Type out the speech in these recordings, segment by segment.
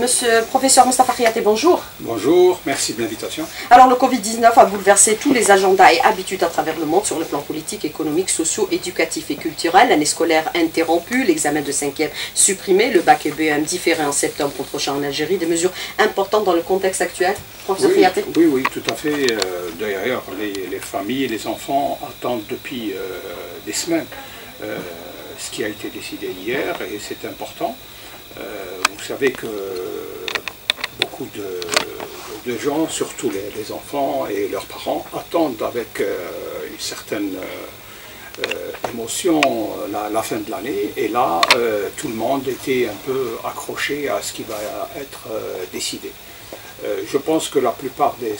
Monsieur le professeur Mustafa Khiaté, bonjour. Bonjour, merci de l'invitation. Alors le Covid-19 a bouleversé tous les agendas et habitudes à travers le monde sur le plan politique, économique, socio, éducatif et culturel. L'année scolaire interrompue, l'examen de 5e supprimé, le bac et BEM différé en septembre prochain en Algérie. Des mesures importantes dans le contexte actuel, professeur oui, Khiaté Oui, oui, tout à fait. Euh, D'ailleurs, les, les, familles et les enfants attendent depuis euh, des semaines euh, ce qui a été décidé hier et c'est important. Euh, vous savez que beaucoup de, gens, surtout les, enfants et leurs parents, attendent avec euh, une certaine euh, émotion la, fin de l'année. Et là, tout le monde était un peu accroché à ce qui va être décidé. Euh, je pense que la plupart des,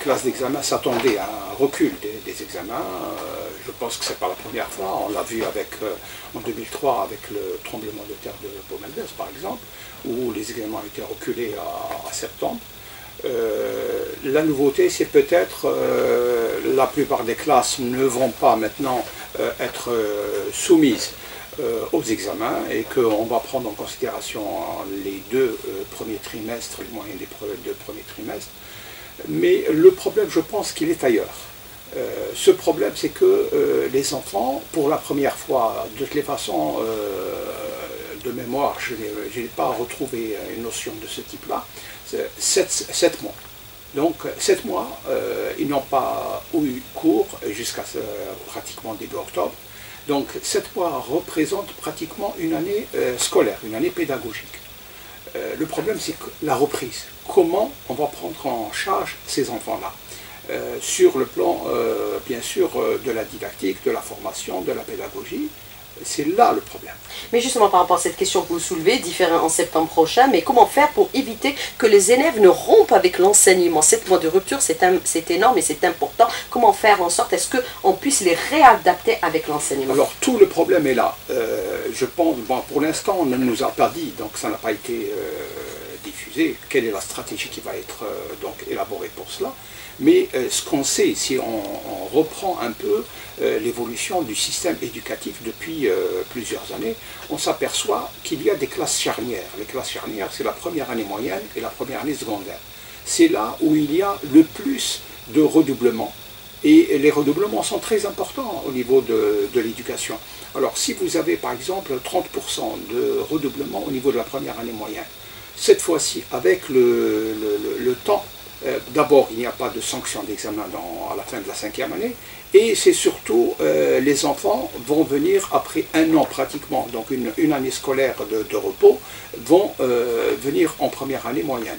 classes d'examen s'attendaient à un recul des, examens. Euh, je pense que ce n'est pas la première fois. On l'a vu avec, euh, en 2003 avec le tremblement de terre de Beaumendes, par exemple, où les examens ont été reculés à, à septembre. la nouveauté, c'est peut-être la plupart des classes ne vont pas maintenant être soumises euh, aux examens et qu'on va prendre en considération les deux euh, premiers trimestres, les moyens des deux premiers trimestres. Mais le problème, je pense qu'il est ailleurs. Euh, ce problème, c'est que les enfants, pour la première fois, de toutes les façons, de mémoire, je n'ai pas retrouvé une notion de ce type-là, 7 mois. Donc, 7 mois, ils n'ont pas eu cours jusqu'à pratiquement début octobre. Donc, 7 mois représente pratiquement une année euh, scolaire, une année pédagogique. Euh, le problème, c'est la reprise. Comment on va prendre en charge ces enfants-là? Euh, Sur le plan, bien sûr, de la didactique, de la formation, de la pédagogie, c'est là le problème. Mais justement, par rapport à cette question que vous soulevez, différent en septembre prochain, mais comment faire pour éviter que les élèves ne rompent avec l'enseignement? Sept mois de rupture, c'est énorme et c'est important. Comment faire en sorte, est-ce qu'on puisse les réadapter avec l'enseignement? Alors, tout le problème est là. Euh, je pense, bon, pour l'instant, on ne nous a pas dit, donc ça n'a pas été euh, diffusé, quelle est la stratégie qui va être euh, donc élaborée pour cela. Mais euh, ce qu'on sait, si on, reprend un peu euh, l'évolution du système éducatif depuis plusieurs années, on s'aperçoit qu'il y a des classes charnières. Les classes charnières, c'est la première année moyenne et la première année secondaire. C'est là où il y a le plus de redoublements. Et les redoublements sont très importants au niveau de, de l'éducation. Alors si vous avez par exemple 30% de redoublement au niveau de la première année moyenne, cette fois-ci, avec le, temps euh, D'abord, il n'y a pas de sanction d'examen à la fin de la cinquième année, et c'est surtout euh, les enfants vont venir après un an pratiquement, donc une, année scolaire de, repos, vont euh, venir en première année moyenne.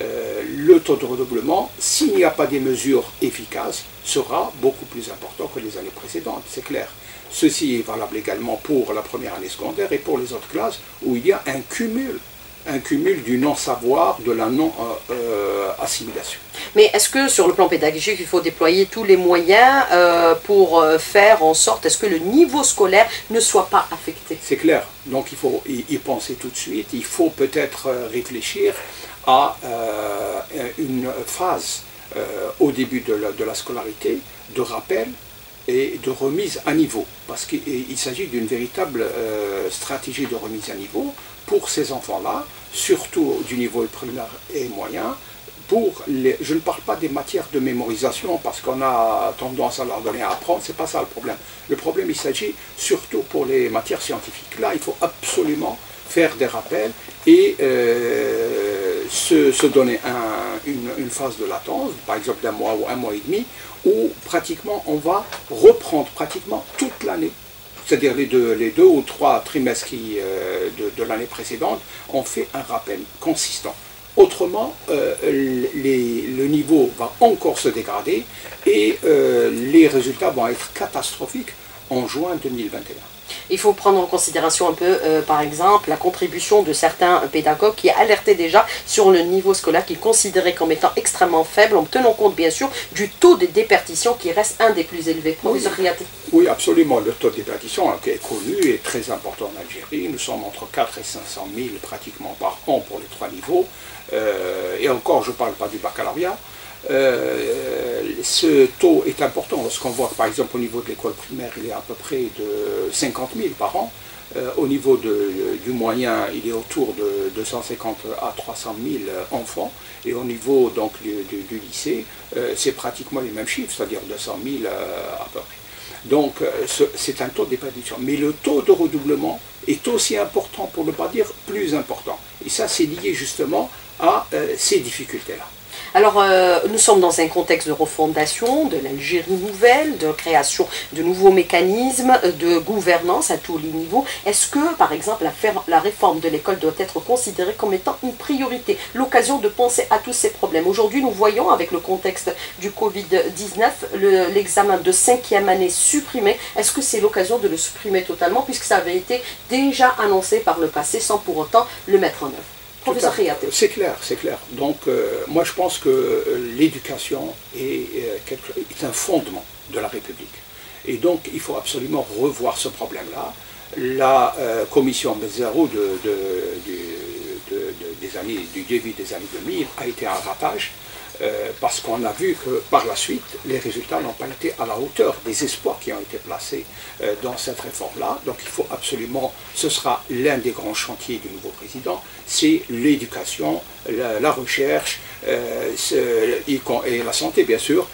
Le taux de redoublement, s'il n'y a pas des mesures efficaces, sera beaucoup plus important que les années précédentes, c'est clair. Ceci est valable également pour la première année secondaire et pour les autres classes où il y a un cumul un cumul du non-savoir, de la non-assimilation. Mais est-ce que sur le plan pédagogique, il faut déployer tous les moyens euh, pour euh, faire en sorte, est-ce que le niveau scolaire ne soit pas affecté? C'est clair, donc il faut y penser tout de suite, il faut peut-être euh, réfléchir à euh, une phase euh, au début de la, de la scolarité de rappel et de remise à niveau, parce qu'il s'agit d'une véritable euh, stratégie de remise à niveau pour ces enfants-là, surtout du niveau primaire et moyen, pour les, je ne parle pas des matières de mémorisation parce qu'on a tendance à leur donner à apprendre, c'est pas ça le problème. Le problème, il s'agit surtout pour les matières scientifiques. Là, il faut absolument faire des rappels et euh, se, donner un, une, une, phase de latence, par exemple d'un mois ou un mois et demi, où pratiquement on va reprendre pratiquement toute l'année. C'est-à-dire les deux, ou trois trimestres euh, de, l'année précédente, on fait un rappel consistant. Autrement, euh, le niveau va encore se dégrader et euh, les résultats vont être catastrophiques en juin 2021. Il faut prendre en considération un peu, euh, par exemple, la contribution de certains pédagogues qui alertaient déjà sur le niveau scolaire qu'ils considéraient comme étant extrêmement faible, en tenant compte bien sûr du taux de déperdition qui reste un des plus élevés. Oui, oui absolument. Le taux de déperdition qui est connu est très important en Algérie. Nous sommes entre 4 et 500 000 pratiquement par an pour les trois niveaux. Euh, et encore, je ne parle pas du baccalauréat. Euh, ce taux est important lorsqu'on voit par exemple au niveau de l'école primaire il est à peu près de 50 000 par an au niveau du moyen, il est autour de 250 à 300 000 enfants. Et au niveau donc, du, lycée, c'est pratiquement les mêmes chiffres, c'est-à-dire 200 000 à peu près. Donc c'est un taux d'évaluation. Mais le taux de redoublement est aussi important, pour ne pas dire plus important. Et ça, c'est lié justement à ces difficultés-là. Alors, euh, nous sommes dans un contexte de refondation de l'Algérie nouvelle, de création de nouveaux mécanismes de gouvernance à tous les niveaux. Est-ce que, par exemple, la, réforme de l'école doit être considérée comme étant une priorité, l'occasion de penser à tous ces problèmes? Aujourd'hui, nous voyons, avec le contexte du Covid-19, l'examen de cinquième année supprimé. Est-ce que c'est l'occasion de le supprimer totalement, puisque ça avait été déjà annoncé par le passé sans pour autant le mettre en œuvre? C'est clair, c'est clair. Donc, euh, moi, je pense que euh, l'éducation est, euh, est, un fondement de la République. Et donc, il faut absolument revoir ce problème-là. La commission Mezzaro de, des années, du début des années 2000 a été un ratage parce qu'on a vu que par la suite, les résultats n'ont pas été à la hauteur des espoirs qui ont été placés euh, dans cette réforme-là. Donc il faut absolument, ce sera l'un des grands chantiers du nouveau président, c'est l'éducation, la, recherche euh, et la santé, bien sûr,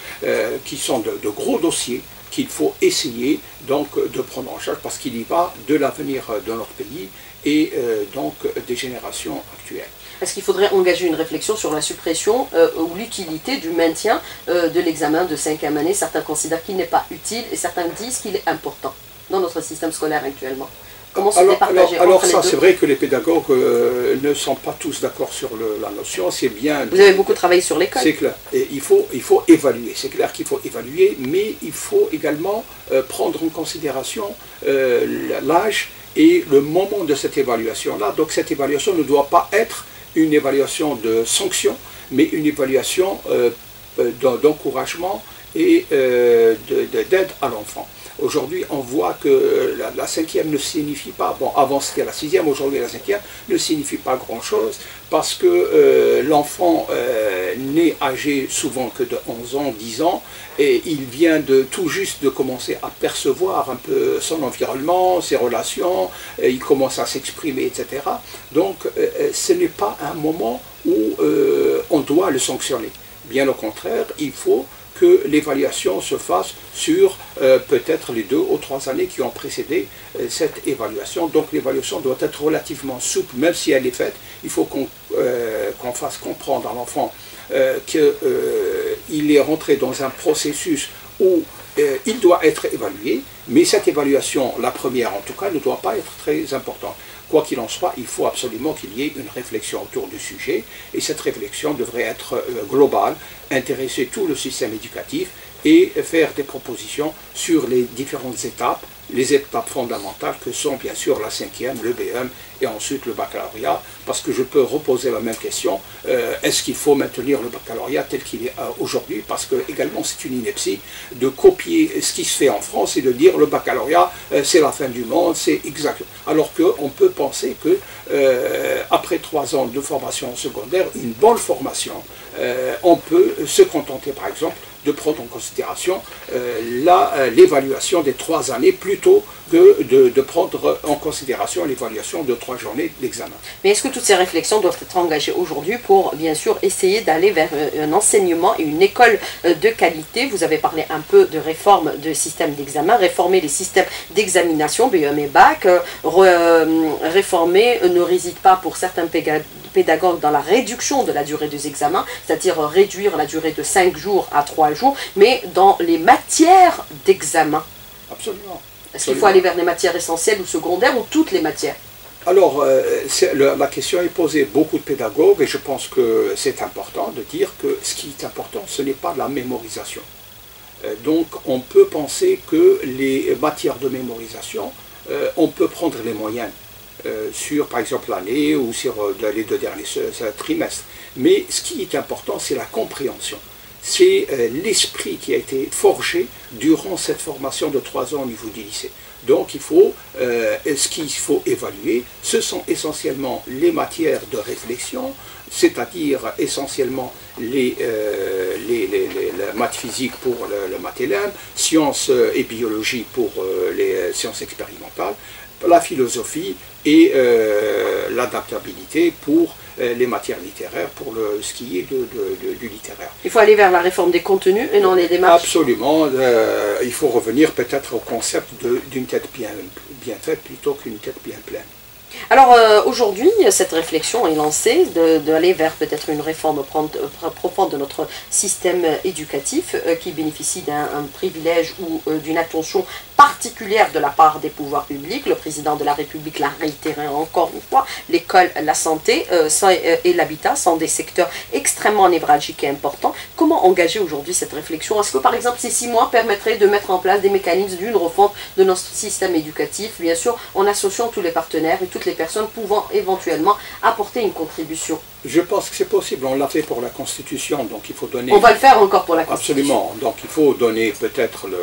qui sont de, de gros dossiers qu'il faut essayer donc de prendre en charge parce qu'il y va de l'avenir de notre pays et donc des générations actuelles. Est-ce qu'il faudrait engager une réflexion sur la suppression euh, ou l'utilité du maintien euh, de l'examen de cinquième année Certains considèrent qu'il n'est pas utile et certains disent qu'il est important dans notre système scolaire actuellement. Comment se alors, alors, alors ça, c'est vrai que les pédagogues euh, ne sont pas tous d'accord sur la notion. C'est bien. Vous avez beaucoup travaillé sur l'école. C'est clair. Et il faut, il faut évaluer. C'est clair qu'il faut évaluer, mais il faut également prendre en considération l'âge et le moment de cette évaluation-là. Donc cette évaluation ne doit pas être une évaluation de sanction, mais une évaluation euh, euh, d'encouragement et euh, d'aide à l'enfant. Aujourd'hui, on voit que la, cinquième ne signifie pas, bon, avant c'était la sixième, aujourd'hui la cinquième ne signifie pas grand-chose parce que l'enfant n'est âgé souvent que de 11 ans, 10 ans, et il vient de tout juste de commencer à percevoir un peu son environnement, ses relations, il commence à s'exprimer, etc. Donc ce n'est pas un moment où on doit le sanctionner. Bien au contraire, il faut que l'évaluation se fasse sur euh, peut-être les deux ou trois années qui ont précédé euh, cette évaluation. Donc l'évaluation doit être relativement souple, même si elle est faite. Il faut qu'on euh, fasse comprendre à l'enfant qu'il est rentré dans un processus où il doit être évalué, mais cette évaluation, la première en tout cas, ne doit pas être très importante. Quoi qu'il en soit, il faut absolument qu'il y ait une réflexion autour du sujet, et cette réflexion devrait être globale, intéresser tout le système éducatif et faire des propositions sur les différentes étapes les étapes fondamentales que sont bien sûr la cinquième, le BM et ensuite le baccalauréat, parce que je peux reposer la même question, euh, est-ce qu'il faut maintenir le baccalauréat tel qu'il est euh, aujourd'hui? Parce que également c'est une ineptie de copier ce qui se fait en France et de dire le baccalauréat euh, c'est la fin du monde, c'est exact. Alors qu'on peut penser que après trois ans de formation secondaire, une bonne formation, on peut se contenter par exemple de prendre en considération euh, l'évaluation des trois années plutôt que de, prendre en considération l'évaluation de trois journées d'examen. Mais est-ce que toutes ces réflexions doivent être engagées aujourd'hui pour, bien sûr, essayer d'aller vers euh, un enseignement et une école euh, de qualité? Vous avez parlé un peu de réforme de système d'examen, réformer les systèmes d'examination, BEM et BAC, réformer ne réside pas pour certains pédagogues dans la réduction de la durée des examens, c'est-à-dire réduire la durée de 5 jours à 3 jours, mais dans les matières d'examen. Absolument. Est-ce qu'il faut aller vers les matières essentielles ou secondaires ou toutes les matières? Alors, euh, la question est posée beaucoup de pédagogues et je pense que c'est important de dire que ce qui est important, ce n'est pas la mémorisation. Euh, donc, on peut penser que les matières de mémorisation, euh, on peut prendre les moyens sur, par exemple, l'année ou sur les deux derniers trimestres. Mais ce qui est important, c'est la compréhension c'est euh, l'esprit qui a été forgé durant cette formation de trois ans au niveau du lycée. Donc il faut, euh, ce qu'il faut évaluer, ce sont essentiellement les matières de réflexion, c'est-à-dire essentiellement les, euh, maths physiques pour le, le sciences et biologie pour les sciences expérimentales, la philosophie et l'adaptabilité pour les matières littéraires, pour le, ce qui est du littéraire. Il faut aller vers la réforme des contenus et non les démarches Absolument. il faut revenir peut-être au concept d'une tête bien, bien faite plutôt qu'une tête bien pleine. Alors euh, aujourd'hui, cette réflexion est lancée d'aller vers peut-être une réforme profonde de notre système éducatif euh, qui bénéficie d'un privilège ou euh, d'une attention particulière de la part des pouvoirs publics. Le président de la République l'a réitéré encore une fois. L'école, la santé et l'habitat sont des secteurs extrêmement névralgiques et importants. Comment engager aujourd'hui cette réflexion? Est-ce que par exemple ces six mois permettraient de mettre en place des mécanismes d'une refonte de notre système éducatif, bien sûr en associant tous les partenaires et toutes les personnes pouvant éventuellement apporter une contribution Je pense que c'est possible. On l'a fait pour la Constitution, donc il faut donner... On va le faire encore pour la Constitution. Absolument. Donc il faut donner peut-être le,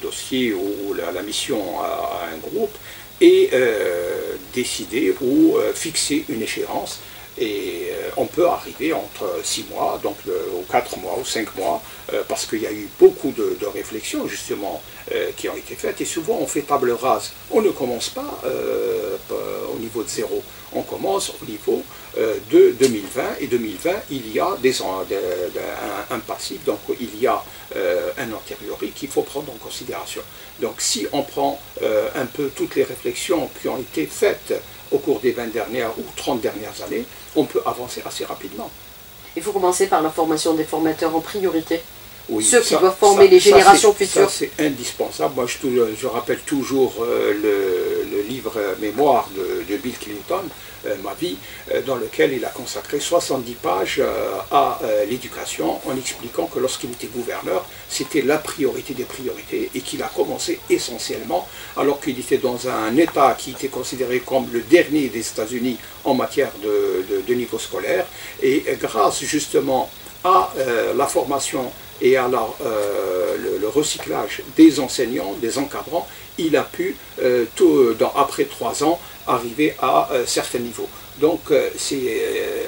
dossier ou la, mission à, un groupe et euh, décider ou euh, fixer une échéance. Et euh, on peut arriver entre 6 mois, donc ou 4 mois ou 5 mois, parce qu'il y a eu beaucoup de, réflexions justement qui ont été faites. Et souvent on fait table rase. On ne commence pas au niveau de zéro. On commence au niveau euh, de 2020 et 2020 il y a des, un, passif, donc il y a euh, un antériori qu'il faut prendre en considération. Donc si on prend euh, un peu toutes les réflexions qui ont été faites au cours des 20 dernières ou 30 dernières années, on peut avancer assez rapidement. Il faut commencer par la formation des formateurs en priorité. Ceux qui doivent former les générations futures. c'est indispensable. Moi, je, je rappelle toujours le, le, livre mémoire de, Bill Clinton, euh, ma vie, euh, dans lequel il a consacré 70 pages euh, à l'éducation en expliquant que lorsqu'il était gouverneur, c'était la priorité des priorités et qu'il a commencé essentiellement, alors qu'il était dans un État qui était considéré comme le dernier des États-Unis en matière de, niveau scolaire, et grâce justement à la formation et à le, recyclage des enseignants, des encadrants, il a pu, tout, dans, après trois ans, arriver à un certain niveau. Donc euh, euh,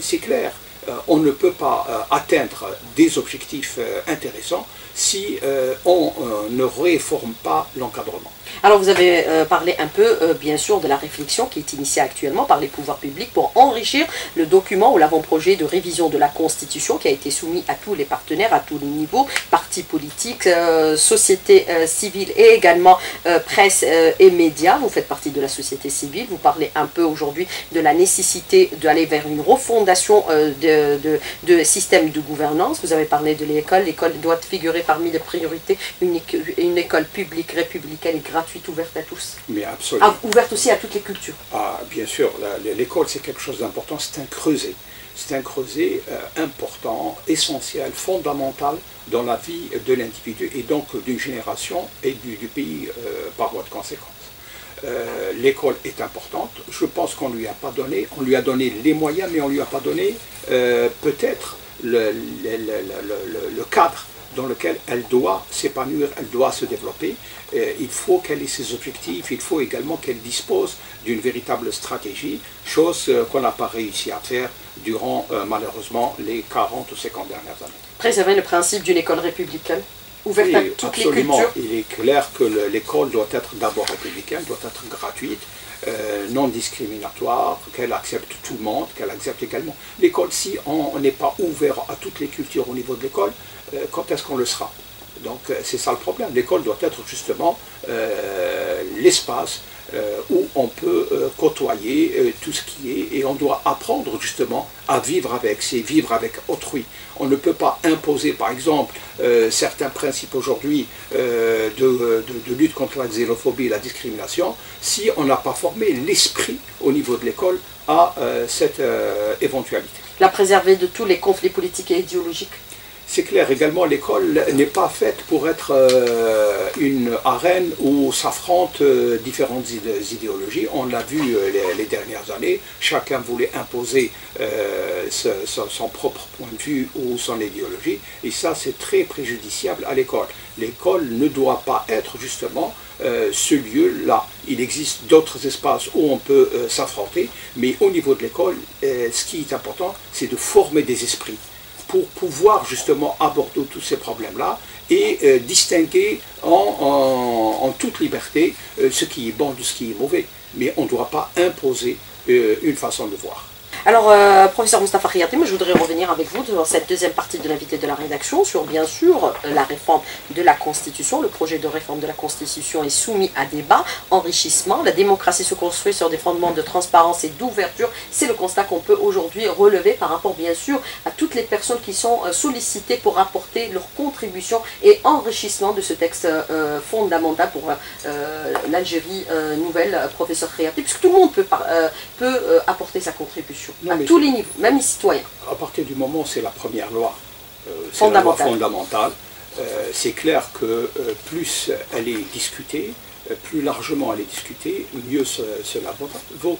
c'est clair, euh, on ne peut pas atteindre des objectifs intéressants si on ne réforme pas l'encadrement. Alors vous avez euh, parlé un peu, euh, bien sûr, de la réflexion qui est initiée actuellement par les pouvoirs publics pour enrichir le document ou l'avant-projet de révision de la Constitution qui a été soumis à tous les partenaires, à tous les niveaux, partis politiques, euh, société civile et également presse et médias. Vous faites partie de la société civile. Vous parlez un peu aujourd'hui de la nécessité d'aller vers une refondation de, de système de gouvernance. Vous avez parlé de l'école. L'école doit figurer parmi les priorités. Une, une école publique, républicaine et gratuite ouverte à tous. Mais absolument. Ah, ouverte aussi à toutes les cultures. Ah, bien sûr, l'école c'est quelque chose d'important, c'est un creuset. C'est un creuset euh, important, essentiel, fondamental dans la vie de l'individu et donc d'une génération et du, pays euh, par voie de conséquence. Euh, l'école est importante. Je pense qu'on ne lui a pas donné, on lui a donné les moyens, mais on ne lui a pas donné peut-être le, le, cadre dans lequel elle doit s'épanouir, elle doit se développer. Euh, il faut qu'elle ait ses objectifs, il faut également qu'elle dispose d'une véritable stratégie, chose euh, qu'on n'a pas réussi à faire durant euh, malheureusement les 40 ou 50 dernières années. Préserver le principe d'une école républicaine ouverte à toutes absolument. les cultures. Il est clair que l'école doit être d'abord républicaine, doit être gratuite, non discriminatoire, qu'elle accepte tout le monde, qu'elle accepte également. L'école, si on n'est pas ouvert à toutes les cultures au niveau de l'école, quand est-ce qu'on le sera donc euh, c'est ça le problème. L'école doit être justement euh, l'espace euh, où on peut côtoyer tout ce qui est et on doit apprendre justement à vivre avec, c'est vivre avec autrui. On ne peut pas imposer par exemple certains principes aujourd'hui de, lutte contre la xénophobie et la discrimination si on n'a pas formé l'esprit au niveau de l'école à cette éventualité. La préserver de tous les conflits politiques et idéologiques c'est clair, également l'école n'est pas faite pour être euh, une arène où s'affrontent euh, différentes idéologies. On l'a vu euh, les, dernières années, chacun voulait imposer son, propre point de vue ou son idéologie, et ça c'est très préjudiciable à l'école. L'école ne doit pas être justement ce lieu-là. Il existe d'autres espaces où on peut s'affronter, mais au niveau de l'école, ce qui est important, c'est de former des esprits pour pouvoir justement aborder tous ces problèmes-là et distinguer en, toute liberté ce qui est bon de ce qui est mauvais. Mais on ne doit pas imposer une façon de voir. Alors, euh, professeur Mustafa Khiyati, je voudrais revenir avec vous dans cette deuxième partie de l'invité de la rédaction sur, bien sûr, la réforme de la Constitution. Le projet de réforme de la Constitution est soumis à débat, enrichissement. La démocratie se construit sur des fondements de transparence et d'ouverture. C'est le constat qu'on peut aujourd'hui relever par rapport, bien sûr, à toutes les personnes qui sont euh, sollicitées pour apporter leur contribution et enrichissement de ce texte euh, fondamental pour l'Algérie nouvelle, professeur Khiyati, puisque tout le monde peut, peut apporter sa contribution à tous les niveaux, même les citoyens. À partir du moment où c'est la première loi, euh, fondamentale, euh, c'est clair que euh, plus elle est discutée, plus largement elle est discutée, mieux cela vaut.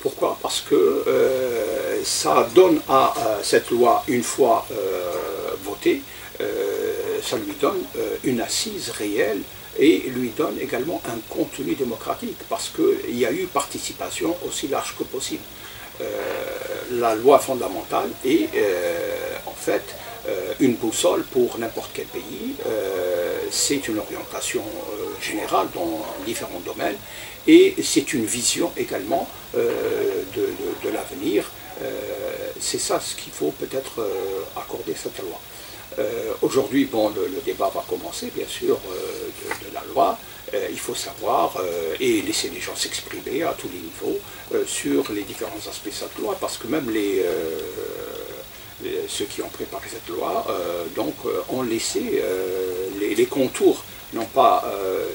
Pourquoi? Parce que ça donne à, cette loi, une fois votée, ça lui donne une assise réelle et lui donne également un contenu démocratique, parce qu'il y a eu participation aussi large que possible. Euh, la loi fondamentale est euh, en fait euh, une boussole pour n'importe quel pays. c'est une orientation générale dans différents domaines et c'est une vision également de, l'avenir. c'est ça ce qu'il faut peut-être accorder cette loi. Aujourd'hui, bon, le, débat va commencer, bien sûr, de, la loi. Euh, il faut savoir euh, et laisser les gens s'exprimer à tous les niveaux euh, sur les différents aspects de cette loi, parce que même les, ceux qui ont préparé cette loi donc, ont laissé les, contours, n'ont pas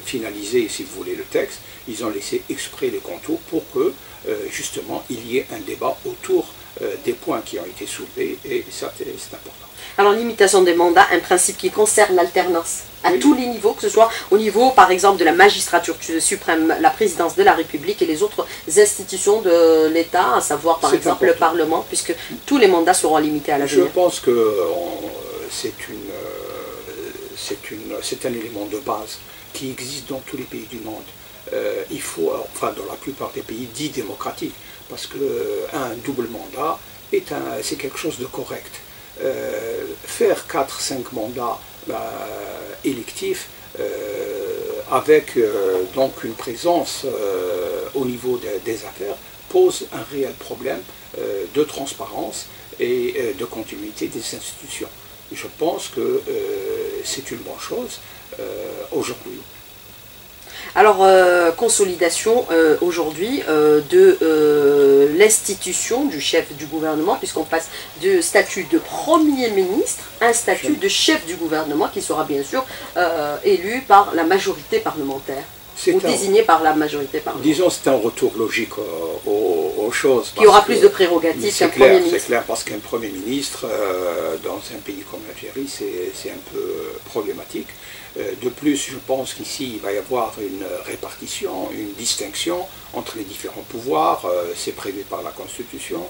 finalisé, si vous voulez, le texte, ils ont laissé exprès les contours pour que, justement, il y ait un débat autour des points qui ont été soulevés, et ça, c'est important. Alors, l'imitation des mandats, un principe qui concerne l'alternance à tous les niveaux, que ce soit au niveau, par exemple, de la magistrature suprême, la présidence de la République et les autres institutions de l'État, à savoir, par exemple, le Parlement, puisque tous les mandats seront limités à la Je pense que c'est une, c'est un élément de base qui existe dans tous les pays du monde. Euh, il faut, enfin dans la plupart des pays dits démocratiques, parce qu'un un double mandat, c'est quelque chose de correct. Euh, faire 4-5 mandats bah, électifs euh, avec euh, donc une présence au niveau des affaires pose un réel problème de transparence et de continuité des institutions. Je pense que c'est une bonne chose aujourd'hui. Alors, euh, consolidation euh, aujourd'hui euh, de l'institution du chef du gouvernement, puisqu'on passe de statut de Premier ministre à un statut de chef du gouvernement qui sera bien sûr élu par la majorité parlementaire ou désigné par la majorité parlementaire. Disons c'est un retour logique aux, choses. Qui aura plus de prérogatives qu'un Premier ministre. C'est clair, parce qu'un Premier ministre, dans un pays comme l'Algérie, c'est un peu problématique. Euh, de plus, je pense qu'ici, il va y avoir une répartition, une distinction entre les différents pouvoirs. Euh, c'est prévu par la Constitution,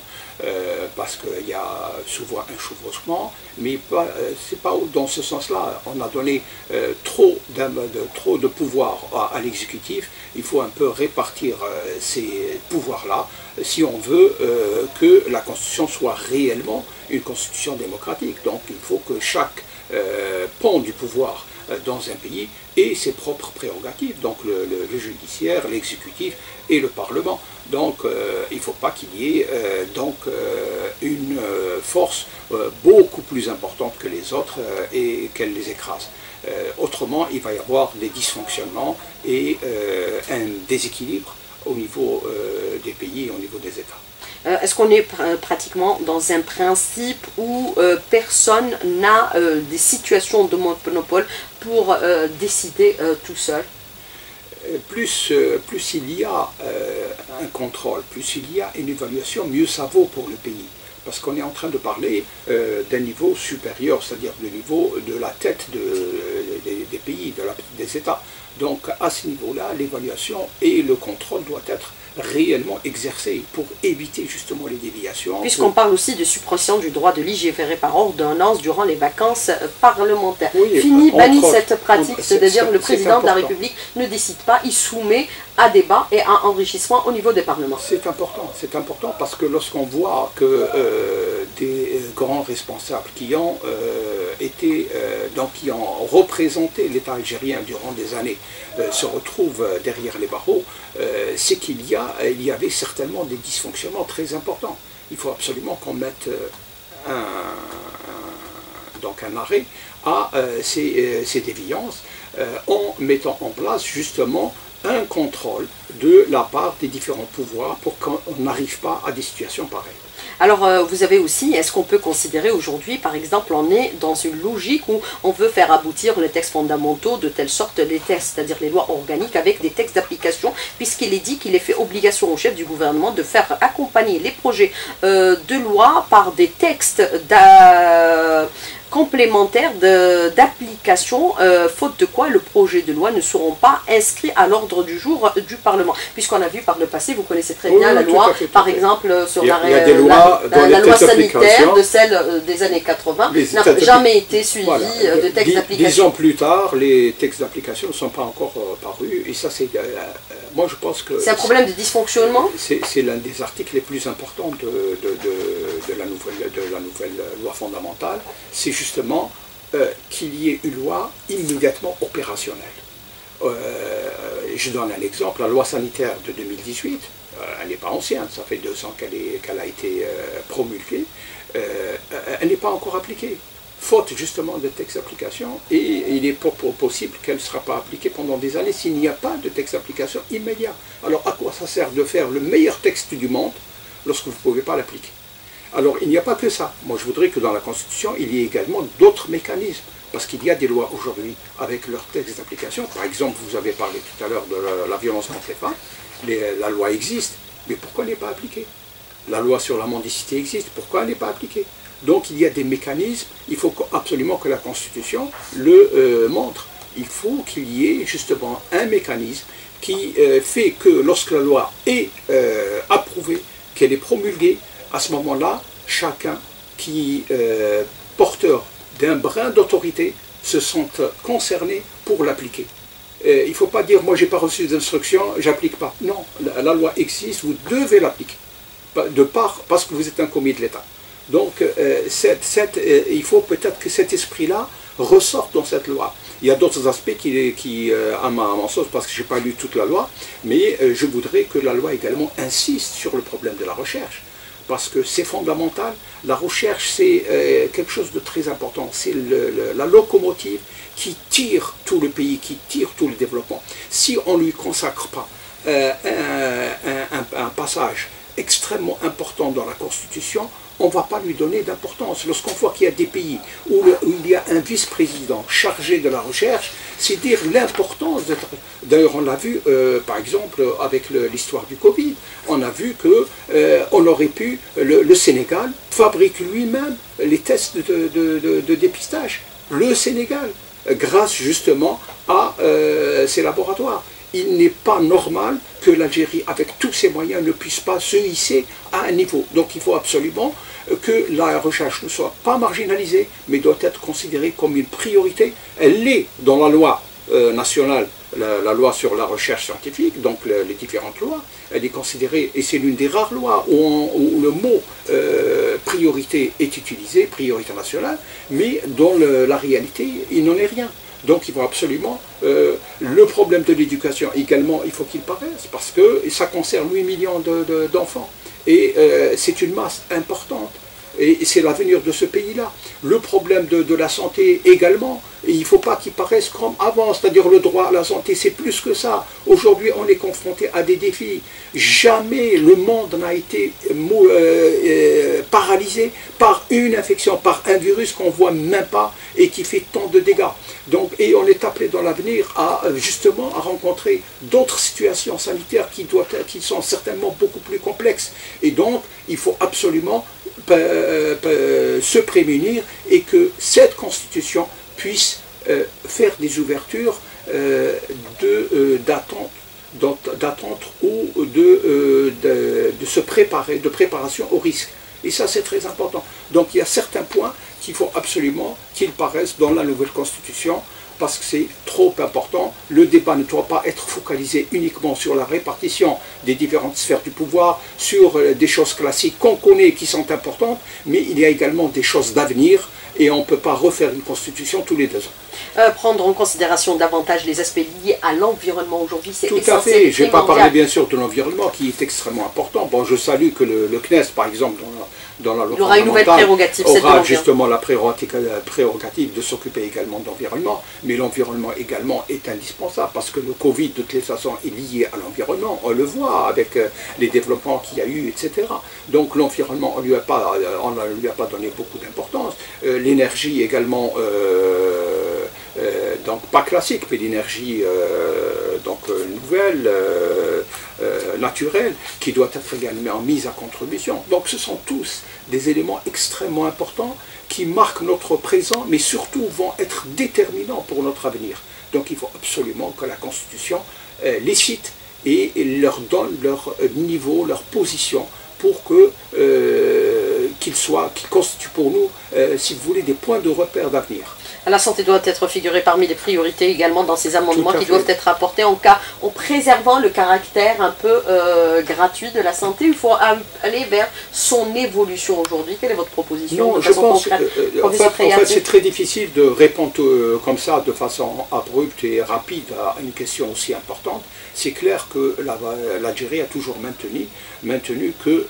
euh, parce qu'il y a souvent un chevauchement, mais ce n'est pas dans ce sens-là. On a donné trop, de, pouvoir à, l'exécutif. Il faut un peu répartir ces pouvoirs-là si on veut que la Constitution soit réellement une Constitution démocratique. Donc il faut que chaque pont du pouvoir dans un pays et ses propres prérogatives, donc le, judiciaire, l'exécutif et le Parlement. Donc euh, il ne faut pas qu'il y ait euh, donc, une force beaucoup plus importante que les autres et qu'elle les écrase. autrement, il va y avoir des dysfonctionnements et un déséquilibre au niveau des pays et au niveau des États. Euh, est-ce qu'on est euh, pratiquement dans un principe où euh, personne n'a des situations de monopole pour décider tout seul? Plus, plus il y a un contrôle, plus il y a une évaluation, mieux ça vaut pour le pays. Parce qu'on est en train de parler d'un niveau supérieur, c'est-à-dire du niveau de la tête des pays, des États. Donc à ce niveau-là, l'évaluation et le contrôle doivent être réellement exercé pour éviter justement les déviations. Puisqu'on parle aussi de suppression du droit de légiférer par ordonnance durant les vacances parlementaires. Fini, banni cette pratique, c'est-à-dire le président de la République ne décide pas, il soumet à débat et à enrichissement au niveau des parlements. C'est important, c'est important parce que lorsqu'on voit que euh, des grands responsables qui ont été, donc qui ont représenté l'État algérien durant des années se retrouvent derrière les barreaux, c'est qu'il y, a, il y avait certainement des dysfonctionnements très importants. Il faut absolument qu'on mette un, donc un arrêt à ces, ces, déviances en mettant en place justement un contrôle de la part des différents pouvoirs pour qu'on n'arrive pas à des situations pareilles. Alors, euh, vous avez aussi, est-ce qu'on peut considérer aujourd'hui, par exemple, on est dans une logique où on veut faire aboutir les textes fondamentaux de telle sorte, les textes, c'est-à-dire les lois organiques, avec des textes d'application, puisqu'il est dit qu'il est fait obligation au chef du gouvernement de faire accompagner les projets euh, de loi par des textes complémentaires d'application, euh, faute de quoi le projet de loi ne seront pas inscrits à l'ordre du jour du Parlement. Puisqu'on a vu par le passé, vous connaissez très bien la loi, par exemple, sur la, loi sanitaire de celle euh, des années 80, n'a jamais été suivie euh, de textes d'application. Dix ans plus tard, les textes d'application ne sont pas encore parus, et ça c'est... moi je pense que... C'est un problème de dysfonctionnement? C'est l'un des articles les plus importants de, de, la, nouvelle, de la nouvelle loi fondamentale, c'est justement euh, qu'il y ait une loi immédiatement opérationnelle. Euh, je donne un exemple, la loi sanitaire de 2018, euh, elle n'est pas ancienne, ça fait deux ans qu'elle a été promulguée, elle n'est pas encore appliquée, faute justement de texte d'application, et il est possible qu'elle ne sera pas appliquée pendant des années s'il n'y a pas de texte d'application immédiat. Alors à quoi ça sert de faire le meilleur texte du monde lorsque vous ne pouvez pas l'appliquer? Alors, il n'y a pas que ça. Moi, je voudrais que dans la Constitution, il y ait également d'autres mécanismes. Parce qu'il y a des lois aujourd'hui avec leurs textes d'application. Par exemple, vous avez parlé tout à l'heure de la, violence contre les femmes. la loi existe, mais pourquoi elle n'est pas appliquée? La loi sur la mendicité existe, pourquoi elle n'est pas appliquée? Donc, il y a des mécanismes. Il faut absolument que la Constitution le euh, montre. Il faut qu'il y ait justement un mécanisme qui euh, fait que lorsque la loi est euh, approuvée, qu'elle est promulguée, à ce moment-là, chacun qui euh, porteur d'un brin d'autorité se sent concerné pour l'appliquer. Il ne faut pas dire, moi j'ai pas reçu d'instruction, j'applique pas. Non, la, loi existe, vous devez l'appliquer, de part parce que vous êtes un commis de l'État. Donc euh, euh, il faut peut-être que cet esprit-là ressorte dans cette loi. Il y a d'autres aspects qui, à, ma, à sens, parce que je n'ai pas lu toute la loi, mais je voudrais que la loi également insiste sur le problème de la recherche parce que c'est fondamental. La recherche, c'est euh, quelque chose de très important. C'est la locomotive qui tire tout le pays, qui tire tout le développement. Si on ne lui consacre pas euh, un, passage extrêmement important dans la Constitution, on ne va pas lui donner d'importance. Lorsqu'on voit qu'il y a des pays où, il y a un vice-président chargé de la recherche, c'est dire l'importance. D'ailleurs, on l'a vu, euh, par exemple, avec l'histoire du Covid, on a vu qu'on euh, aurait pu, le, Sénégal fabrique lui-même les tests de, dépistage. Le Sénégal, grâce justement à euh, ces laboratoires il n'est pas normal que l'Algérie, avec tous ses moyens, ne puisse pas se hisser à un niveau. Donc il faut absolument que la recherche ne soit pas marginalisée, mais doit être considérée comme une priorité. Elle l'est dans la loi euh, nationale, la, loi sur la recherche scientifique, donc les différentes lois. Elle est considérée, et c'est l'une des rares lois où, le mot euh, priorité est utilisé, priorité nationale, mais dans la réalité, il n'en est rien. Donc il faut absolument, euh, le problème de l'éducation également, il faut qu'il paraisse, parce que ça concerne 8 millions d'enfants. et euh, c'est une masse importante. Et c'est l'avenir de ce pays-là. Le problème de, la santé également, il ne faut pas qu'il paraisse comme avant, c'est-à-dire le droit à la santé, c'est plus que ça. Aujourd'hui, on est confronté à des défis. Jamais le monde n'a été euh, paralysé par une infection, par un virus qu'on ne voit même pas et qui fait tant de dégâts. Donc, et on est appelé dans l'avenir à justement à rencontrer d'autres situations sanitaires qui, doivent qui sont certainement beaucoup plus complexes. Et donc, il faut absolument euh, euh, se prémunir et que cette constitution puisse euh, faire des ouvertures d'attente d'attente ou de, de, de, se préparer, de préparation au risque. Et ça, c'est très important. Donc, il y a certains points qu'il faut absolument qu'ils paraissent dans la nouvelle constitution parce que c'est trop important. Le débat ne doit pas être focalisé uniquement sur la répartition des différentes sphères du pouvoir, sur euh, des choses classiques qu'on connaît et qui sont importantes, mais il y a également des choses d'avenir et on ne peut pas refaire une constitution tous les deux ans. Euh, prendre en considération davantage les aspects liés à l'environnement aujourd'hui, c'est Tout à fait. Je n'ai pas parlé bien sûr de l'environnement qui est extrêmement important. Bon, je salue que le, le CNES, par exemple, dans la, dans la Il aura une nouvelle prérogative. Aura justement la prérogative de s'occuper également d'environnement, mais l'environnement également est indispensable parce que le Covid, de toute façon, est lié à l'environnement. On le voit avec euh, les développements qu'il y a eu, etc. Donc l'environnement, on ne lui, a pas, euh, on lui a pas donné beaucoup d'importance. L'énergie également. Euh, donc pas classique, mais d'énergie euh, donc euh, nouvelle, naturelle, qui doit être également mise à contribution. Donc ce sont tous des éléments extrêmement importants qui marquent notre présent, mais surtout vont être déterminants pour notre avenir. Donc il faut absolument que la Constitution les cite et leur donne leur niveau, leur position pour que qu'ils soient, qu'ils constituent pour nous, si vous voulez, des points de repère d'avenir. La santé doit être figurée parmi les priorités également dans ces amendements qui doivent être apportés en cas, en préservant le caractère un peu euh, gratuit de la santé. Il faut aller vers son évolution aujourd'hui. Quelle est votre proposition non, je pense, euh, euh, en fait, c'est très difficile de répondre comme ça de façon abrupte et rapide à une question aussi importante. C'est clair que l'Algérie a toujours maintenu, maintenu que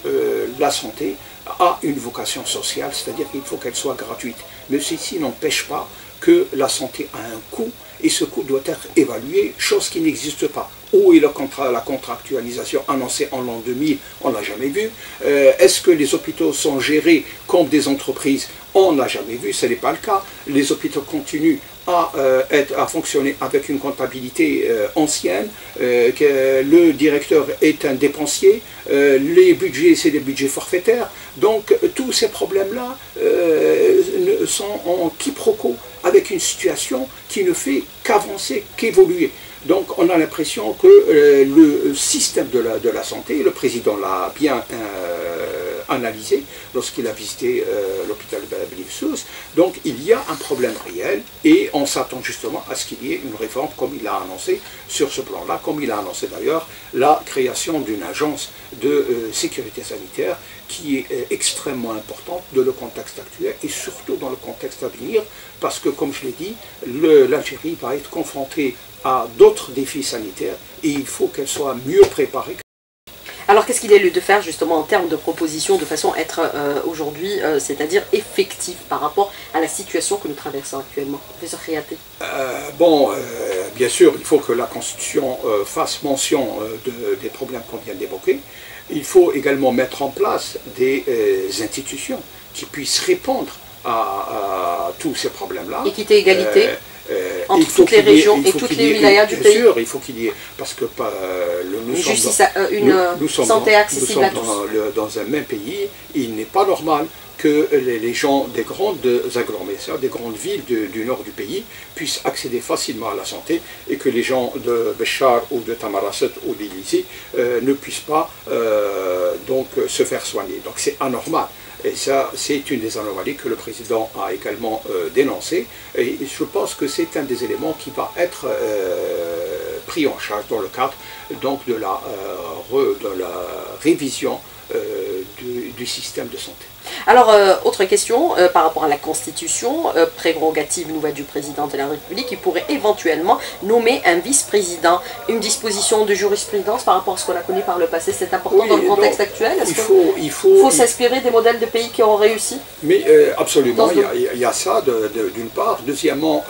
la santé a une vocation sociale, c'est-à-dire qu'il faut qu'elle soit gratuite. Mais ceci n'empêche pas que la santé a un coût et ce coût doit être évalué, chose qui n'existe pas. Où est la contractualisation annoncée en l'an 2000 On l'a jamais vu. Euh, est-ce que les hôpitaux sont gérés comme des entreprises? On n'a jamais vu, ce n'est pas le cas. Les hôpitaux continuent à, euh, fonctionner avec une comptabilité euh, ancienne, le directeur est un dépensier, les budgets, c'est des budgets forfaitaires. Donc tous ces problèmes-là sont en quiproquo avec une situation qui ne fait qu'avancer, qu'évoluer. Donc on a l'impression que euh, le système de la, de la, santé, le président l'a bien euh, analysé lorsqu'il a visité euh, l'hôpital de Belleville donc il y a un problème réel et on s'attend justement à ce qu'il y ait une réforme comme il a annoncé sur ce plan-là, comme il a annoncé d'ailleurs la création d'une agence de sécurité sanitaire qui est extrêmement importante dans le contexte actuel et surtout dans le contexte à venir parce que comme je l'ai dit, l'Algérie va être confrontée à d'autres défis sanitaires et il faut qu'elle soit mieux préparée. Alors qu'est-ce qu'il est lieu de faire justement en termes de propositions de façon à être euh, aujourd'hui, euh, c'est-à-dire effectif par rapport à la situation que nous traversons actuellement? Professeur Khiaté euh, Bon, bien sûr, il faut que la Constitution fasse mention des problèmes qu'on vient d'évoquer. Il faut également mettre en place des institutions qui puissent répondre à, tous ces problèmes-là. Équité, égalité euh, entre toutes les régions et toutes les wilayas du pays. Bien sûr, il faut qu'il y ait, parce que euh, nous, une, sommes dans, une nous, santé accessible à tous. Dans, dans un même pays, il n'est pas normal que les, gens des grandes agglomérations, des grandes villes du nord du pays puissent accéder facilement à la santé et que les gens de Béchar ou de Tamarasset ou d'Élysée euh, ne puissent pas donc se faire soigner. Donc c'est anormal. Et ça, c'est une des anomalies que le président a également euh, dénoncé. Et je pense que c'est un des éléments qui va être euh, pris en charge dans le cadre euh, de la révision du système de santé. Alors, euh, autre question euh, par rapport à la Constitution, euh, prérogative nouvelle du président de la République, il pourrait éventuellement nommer un vice-président. Une disposition de jurisprudence par rapport à ce qu'on a connu par le passé, c'est important dans le contexte actuel Il faut, il faut, s'inspirer des modèles de pays qui ont réussi? Mais absolument, il y, a, ça d'une part. Deuxièmement,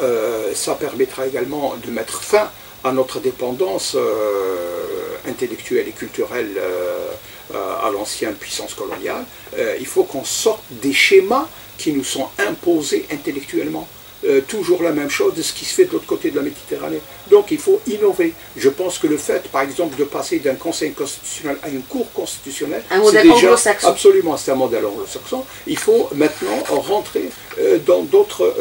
ça permettra également de mettre fin à notre dépendance intellectuelle et culturelle à l'ancienne puissance coloniale, euh, il faut qu'on sorte des schémas qui nous sont imposés intellectuellement. Euh, toujours la même chose de ce qui se fait de l'autre côté de la Méditerranée. Donc il faut innover. Je pense que le fait, par exemple, de passer d'un conseil constitutionnel à une cour constitutionnelle, c'est déjà absolument c'est un modèle anglo-saxon. Il faut maintenant rentrer dans d'autres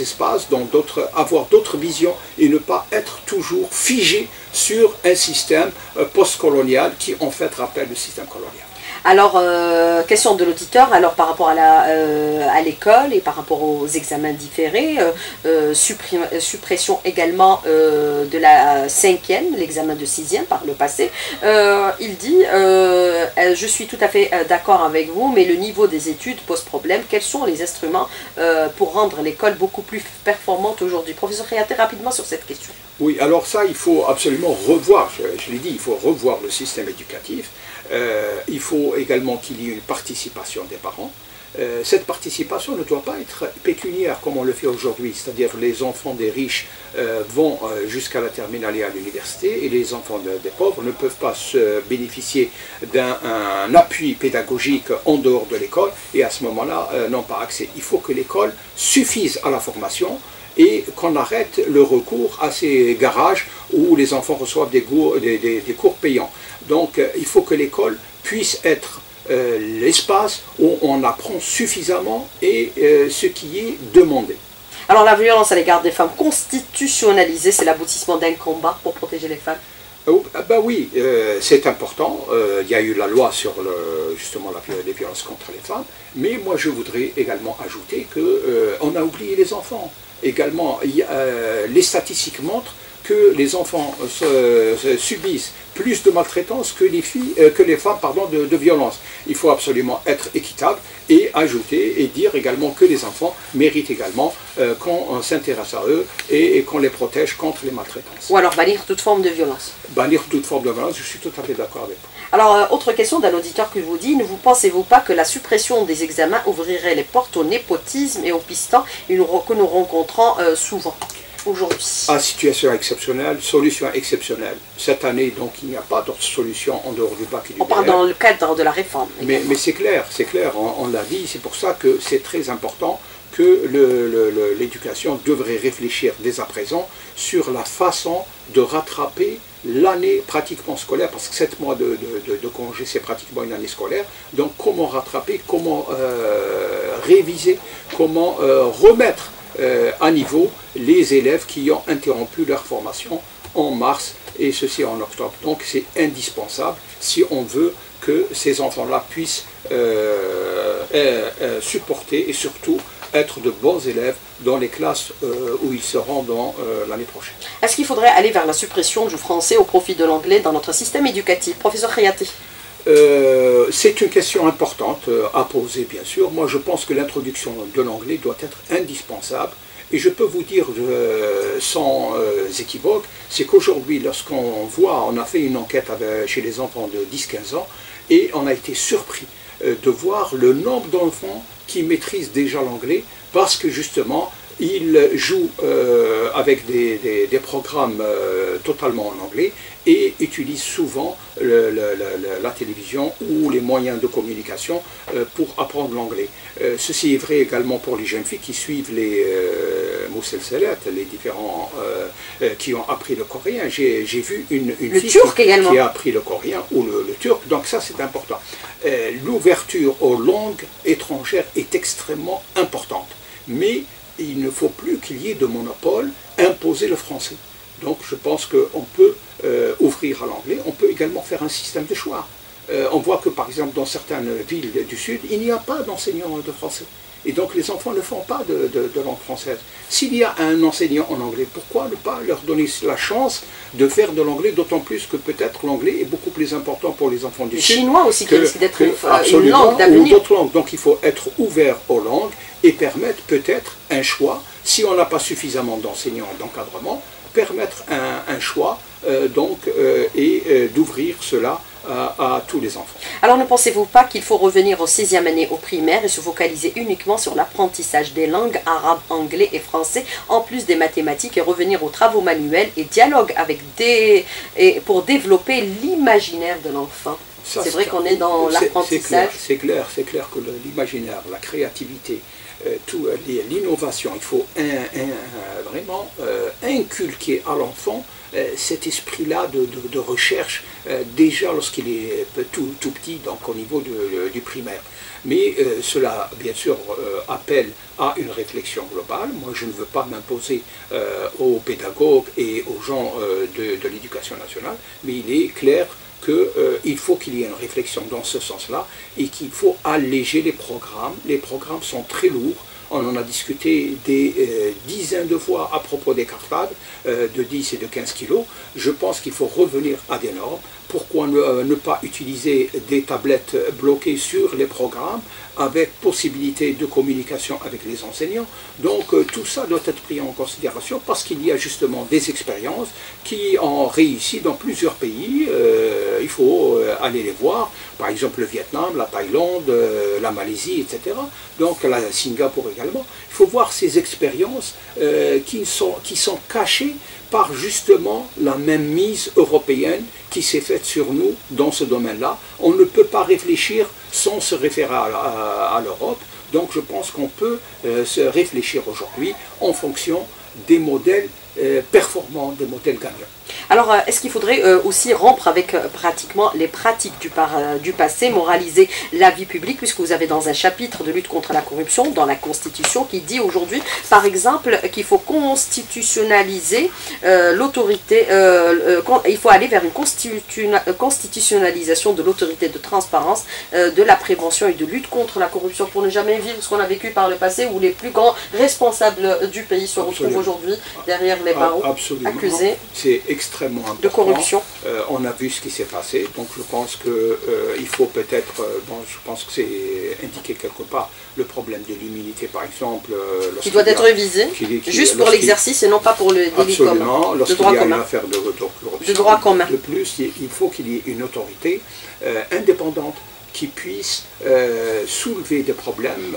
espaces, dans d'autres, avoir d'autres visions et ne pas être toujours figé sur un système postcolonial qui en fait rappelle le système colonial. Alors, euh, question de l'auditeur, alors par rapport euh, à l'école et par rapport aux examens différés, euh, suppression également de la cinquième, l'examen de sixième par le passé, il dit, je suis tout à fait d'accord avec vous, mais le niveau des études pose problème. Quels sont les instruments pour rendre l'école beaucoup plus performante aujourd'hui? Professeur Réaté, rapidement sur cette question. Oui, alors ça, il faut absolument revoir, je, l'ai dit, il faut revoir le système éducatif. Euh, il faut également qu'il y ait une participation des parents. Euh, cette participation ne doit pas être pécuniaire comme on le fait aujourd'hui, c'est-à-dire les enfants des riches euh, vont jusqu'à la terminale et à l'université et les enfants des pauvres ne peuvent pas se bénéficier d'un appui pédagogique en dehors de l'école et à ce moment-là n'ont pas accès. Il faut que l'école suffise à la formation, et qu'on arrête le recours à ces garages où les enfants reçoivent des cours, des, cours payants. Donc euh, il faut que l'école puisse être euh, l'espace où on apprend suffisamment et euh, ce qui est demandé. Alors la violence à l'égard des femmes constitutionnalisée, c'est l'aboutissement d'un combat pour protéger les femmes oh, ah bah oui, c'est important. il y a eu la loi sur le, justement la, les violences contre les femmes, mais moi je voudrais également ajouter qu'on a oublié les enfants également, euh, les statistiques montrent que les enfants subissent plus de maltraitance que les, filles, euh, que les femmes pardon, de, de, violence. Il faut absolument être équitable et ajouter et dire également que les enfants méritent également euh, qu'on s'intéresse à eux et, qu'on les protège contre les maltraitances. Ou alors bannir toute forme de violence. Bannir toute forme de violence, je suis tout à fait d'accord avec vous. Alors, autre question d'un auditeur qui vous dit, ne vous pensez-vous pas que la suppression des examens ouvrirait les portes au népotisme et au piston que nous rencontrons souvent? Aujourd'hui À situation exceptionnelle, solution exceptionnelle. Cette année, donc, il n'y a pas d'autre solution en dehors du bac et du On parle dans le cadre de la réforme. Mais, mais c'est clair, c'est clair, on, l'a dit, c'est pour ça que c'est très important que l'éducation devrait réfléchir dès à présent sur la façon de rattraper l'année pratiquement scolaire, parce que 7 mois de, de, congé, c'est pratiquement une année scolaire. Donc comment rattraper, comment euh, réviser, comment euh, remettre à niveau les élèves qui ont interrompu leur formation en mars et ceci en octobre. Donc c'est indispensable si on veut que ces enfants-là puissent supporter et surtout être de bons élèves dans les classes euh, où ils seront dans euh, l'année prochaine. Est-ce qu'il faudrait aller vers la suppression du français au profit de l'anglais dans notre système éducatif? Professeur Khayati euh, c'est une question importante à poser, bien sûr. Moi, je pense que l'introduction de l'anglais doit être indispensable. Et je peux vous dire sans équivoque, c'est qu'aujourd'hui, lorsqu'on voit, on a fait une enquête chez les enfants de 10-15 ans, et on a été surpris de voir le nombre d'enfants qui maîtrisent déjà l'anglais parce que justement, ils jouent euh, avec des, programmes euh, totalement en anglais et utilisent souvent la télévision ou les moyens de communication euh, pour apprendre l'anglais. ceci est vrai également pour les jeunes filles qui suivent les Mousselselet, les différents qui ont appris le coréen. J'ai vu une, fille qui, a appris le coréen ou le, le turc, donc ça c'est important. L'ouverture aux langues étrangères est extrêmement importante, mais il ne faut plus qu'il y ait de monopole imposer le français. Donc je pense qu'on peut euh, ouvrir à l'anglais, on peut également faire un système de choix. Euh, on voit que par exemple dans certaines villes du Sud, il n'y a pas d'enseignants de français. Et donc les enfants ne font pas de, langue française. S'il y a un enseignant en anglais, pourquoi ne pas leur donner la chance de faire de l'anglais, d'autant plus que peut-être l'anglais est beaucoup plus important pour les enfants du Sud. Chinois aussi qui risque d'être une, langue d'avenir. d'autres langues. Donc il faut être ouvert aux langues et permettre peut-être un choix, si on n'a pas suffisamment d'enseignants d'encadrement, permettre un, choix euh, donc, euh, et euh, d'ouvrir cela à, tous les enfants. Alors ne pensez-vous pas qu'il faut revenir aux sixième année au primaire et se focaliser uniquement sur l'apprentissage des langues arabes, anglais et français, en plus des mathématiques, et revenir aux travaux manuels et dialogue avec des... Et pour développer l'imaginaire de l'enfant? C'est vrai qu'on est dans l'apprentissage. C'est clair, c'est clair, que l'imaginaire, la créativité, euh, euh, l'innovation, il faut vraiment euh, inculquer à l'enfant cet esprit-là de, recherche déjà lorsqu'il est tout, petit, donc au niveau du primaire. Mais cela, bien sûr, appelle à une réflexion globale. Moi, je ne veux pas m'imposer aux pédagogues et aux gens de, l'éducation nationale, mais il est clair qu'il euh, faut qu'il y ait une réflexion dans ce sens-là et qu'il faut alléger les programmes. Les programmes sont très lourds. On en a discuté des euh, dizaines de fois à propos des cartades euh, de 10 et de 15 kilos. Je pense qu'il faut revenir à des normes. Pourquoi ne, pas utiliser des tablettes bloquées sur les programmes avec possibilité de communication avec les enseignants. Donc euh, tout ça doit être pris en considération parce qu'il y a justement des expériences qui ont réussi dans plusieurs pays. Euh, il faut euh, aller les voir, par exemple le Vietnam, la Thaïlande, la Malaisie, etc. Donc la Singapour également. Il faut voir ces expériences qui, sont, qui sont cachées par justement la même mise européenne qui s'est faite sur nous dans ce domaine-là. On ne peut pas réfléchir sans se référer à, l'Europe. Donc je pense qu'on peut euh, se réfléchir aujourd'hui en fonction des modèles euh, performants, des modèles gagnants. Alors, euh, est-ce qu'il faudrait euh, aussi rompre avec euh, pratiquement les pratiques du, du, passé, moraliser la vie publique, puisque vous avez dans un chapitre de lutte contre la corruption, dans la Constitution, qui dit aujourd'hui, par exemple, qu'il faut constitutionnaliser l'autorité, il faut aller vers une constitutionnalisation de l'autorité de transparence, de la prévention et de lutte contre la corruption, pour ne jamais vivre ce qu'on a vécu par le passé, où les plus grands responsables du pays se retrouvent aujourd'hui derrière les barreaux, accusés. C'est extrêmement important. De corruption. Euh, on a vu ce qui s'est passé, donc je pense qu'il euh, faut peut-être, euh, bon, je pense que c'est indiqué quelque part, le problème de l'immunité par exemple. qui doit être révisé, juste pour l'exercice et non pas pour le délit Absolument, lorsqu'il y a une affaire de, corruption. De droit commun. De plus, il faut qu'il y ait une autorité indépendante qui puisse soulever des problèmes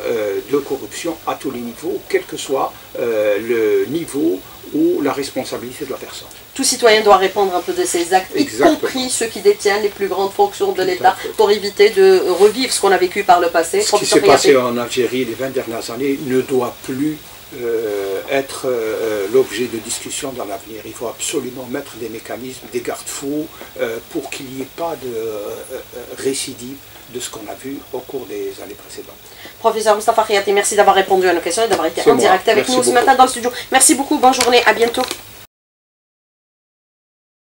de corruption à tous les niveaux, quel que soit le niveau ou la responsabilité de la personne. Tout citoyen doit répondre un peu de ses actes, y compris ceux qui détiennent les plus grandes fonctions de l'État, pour éviter de revivre ce qu'on a vécu par le passé. Ce qui s'est passé en Algérie les 20 dernières années ne doit plus euh, être euh, l'objet de discussion dans l'avenir. Il faut absolument mettre des mécanismes, des garde-fous, euh, pour qu'il n'y ait pas de récidive de ce qu'on a vu au cours des années précédentes. Professeur Mustafa Khayati, merci d'avoir répondu à nos questions et d'avoir été en direct avec nous ce matin dans le studio. Merci beaucoup, bonne journée, à bientôt.